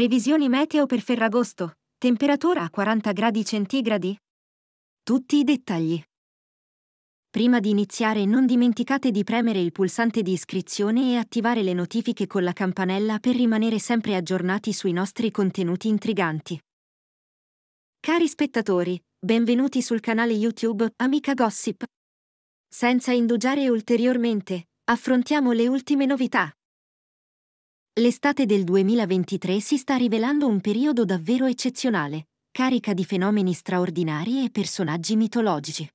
Previsioni meteo per Ferragosto. Temperatura a 40 gradi centigradi? Tutti i dettagli. Prima di iniziare non dimenticate di premere il pulsante di iscrizione e attivare le notifiche con la campanella per rimanere sempre aggiornati sui nostri contenuti intriganti. Cari spettatori, benvenuti sul canale YouTube Amica Gossip. Senza indugiare ulteriormente, affrontiamo le ultime novità. L'estate del 2023 si sta rivelando un periodo davvero eccezionale, carica di fenomeni straordinari e personaggi mitologici.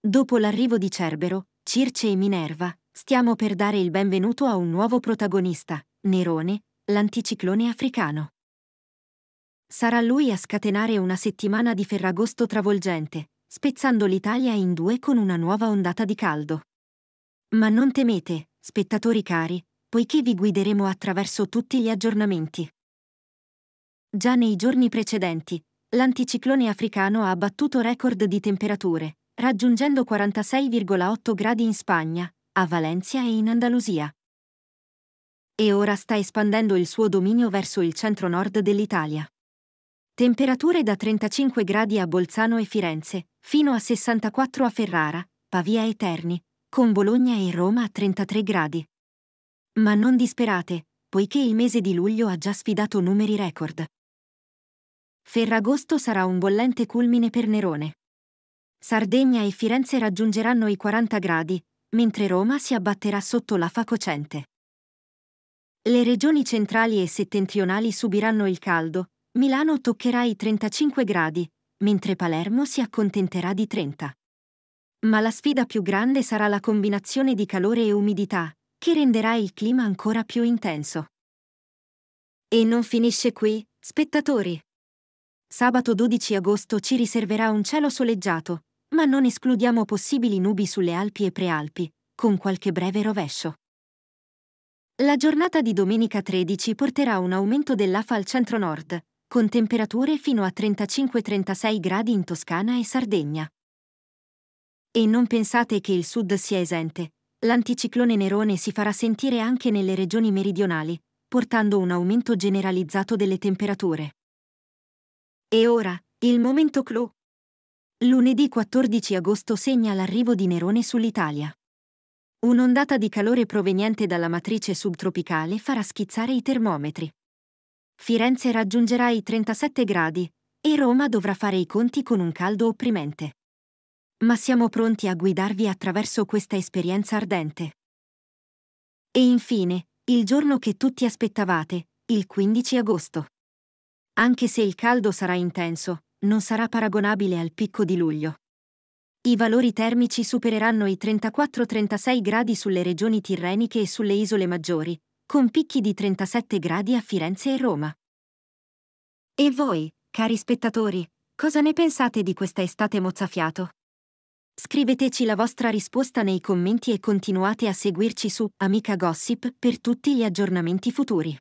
Dopo l'arrivo di Cerbero, Circe e Minerva, stiamo per dare il benvenuto a un nuovo protagonista, Nerone, l'anticiclone africano. Sarà lui a scatenare una settimana di ferragosto travolgente, spezzando l'Italia in due con una nuova ondata di caldo. Ma non temete, spettatori cari, poiché vi guideremo attraverso tutti gli aggiornamenti. Già nei giorni precedenti, l'anticiclone africano ha battuto record di temperature, raggiungendo 46,8 gradi in Spagna, a Valencia e in Andalusia. E ora sta espandendo il suo dominio verso il centro-nord dell'Italia. Temperature da 35 gradi a Bolzano e Firenze, fino a 64 a Ferrara, Pavia e Terni, con Bologna e Roma a 33 gradi. Ma non disperate, poiché il mese di luglio ha già sfidato numeri record. Ferragosto sarà un bollente culmine per Nerone. Sardegna e Firenze raggiungeranno i 40 gradi, mentre Roma si abbatterà sotto l'afa cocente. Le regioni centrali e settentrionali subiranno il caldo, Milano toccherà i 35 gradi, mentre Palermo si accontenterà di 30. Ma la sfida più grande sarà la combinazione di calore e umidità, che renderà il clima ancora più intenso. E non finisce qui, spettatori. Sabato 12 agosto ci riserverà un cielo soleggiato, ma non escludiamo possibili nubi sulle Alpi e Prealpi, con qualche breve rovescio. La giornata di domenica 13 porterà un aumento dell'AFA al centro-nord, con temperature fino a 35-36 gradi in Toscana e Sardegna. E non pensate che il sud sia esente. L'anticiclone Nerone si farà sentire anche nelle regioni meridionali, portando un aumento generalizzato delle temperature. E ora, il momento clou. Lunedì 14 agosto segna l'arrivo di Nerone sull'Italia. Un'ondata di calore proveniente dalla matrice subtropicale farà schizzare i termometri. Firenze raggiungerà i 37 gradi e Roma dovrà fare i conti con un caldo opprimente. Ma siamo pronti a guidarvi attraverso questa esperienza ardente. E infine, il giorno che tutti aspettavate, il 15 agosto. Anche se il caldo sarà intenso, non sarà paragonabile al picco di luglio. I valori termici supereranno i 34-36 gradi sulle regioni tirreniche e sulle isole maggiori, con picchi di 37 gradi a Firenze e Roma. E voi, cari spettatori, cosa ne pensate di questa estate mozzafiato? Scriveteci la vostra risposta nei commenti e continuate a seguirci su Amica Gossip per tutti gli aggiornamenti futuri.